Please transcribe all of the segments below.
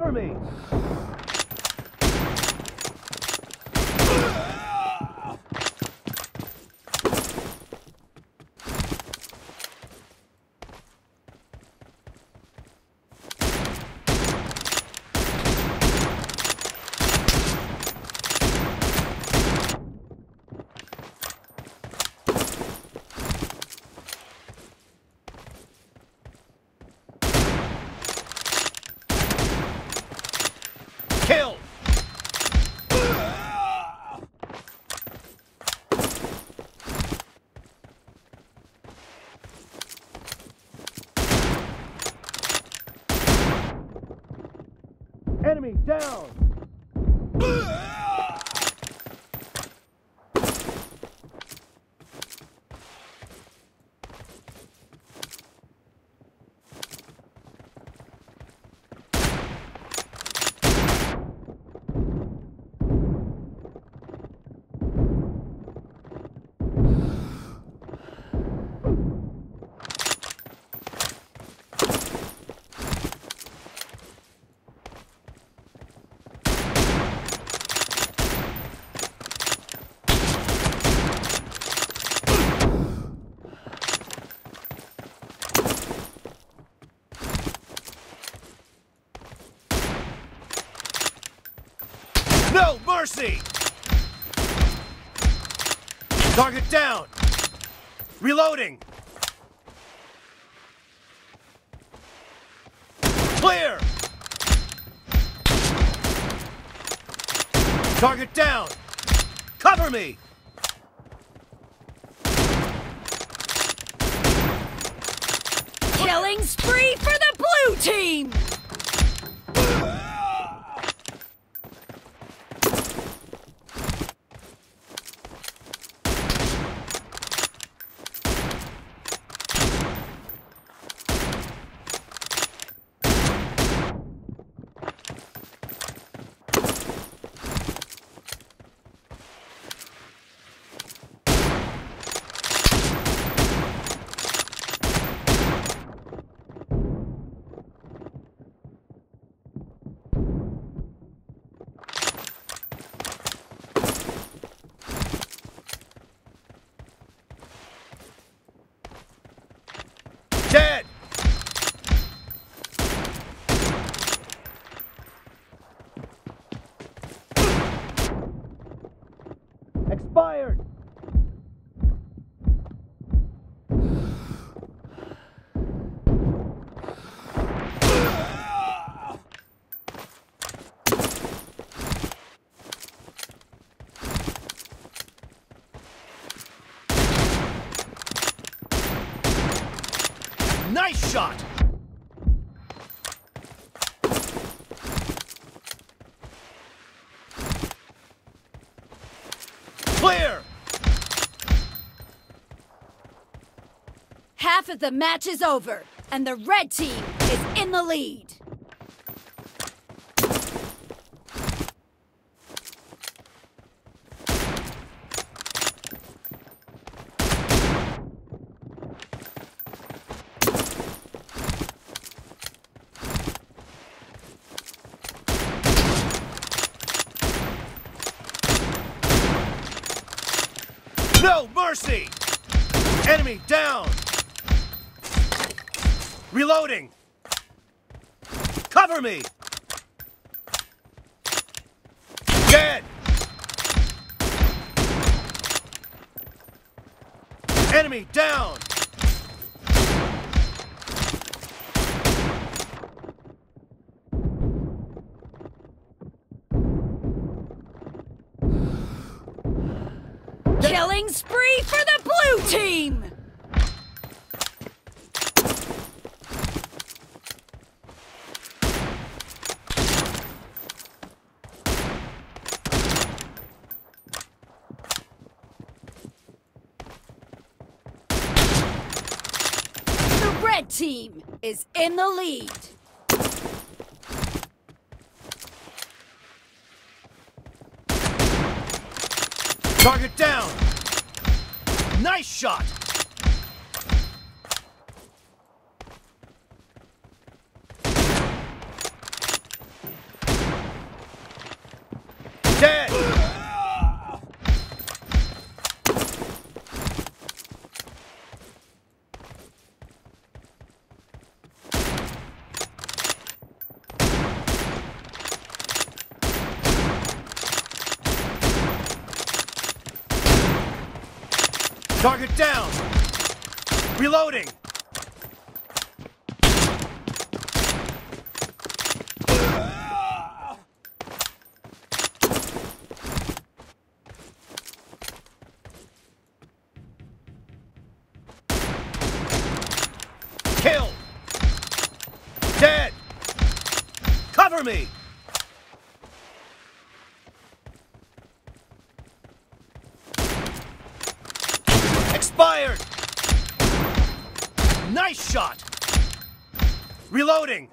Cover me! Kill! Enemy down! No mercy! Target down! Reloading! Clear! Target down! Cover me! Killing spree for the blue team! Dead! Expired! Nice shot! Clear! Half of the match is over, and the red team is in the lead. No mercy! Enemy down! Reloading! Cover me! Dead! Enemy down! Killing spree for the blue team! The red team is in the lead. Target down! Nice shot! Dead! Target down! Reloading! Cover me! Expired! Nice shot! Reloading!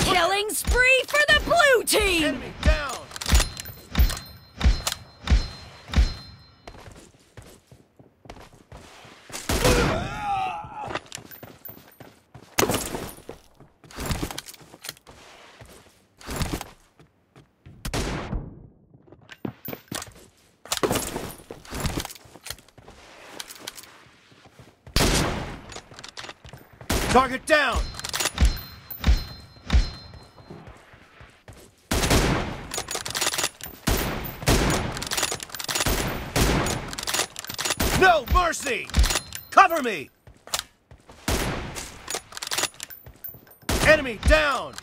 Killing spree for the blue team! Enemy down! Target down! No mercy! Cover me! Enemy down!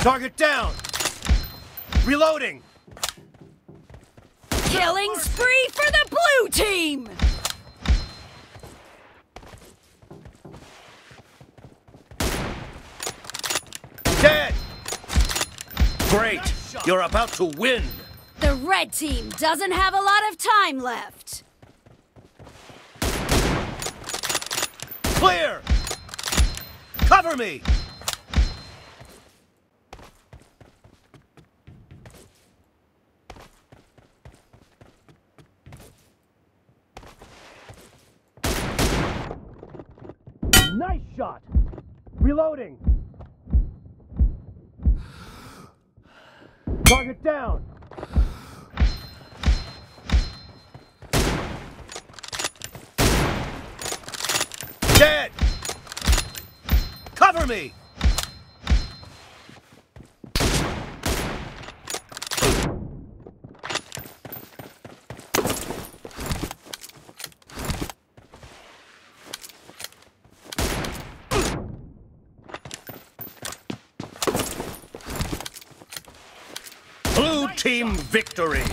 Target down! Reloading! Killing spree for the blue team! Dead! Great! You're about to win! The red team doesn't have a lot of time left. Clear! Cover me! Nice shot! Reloading! Target down! Dead! Cover me! Blue team victory!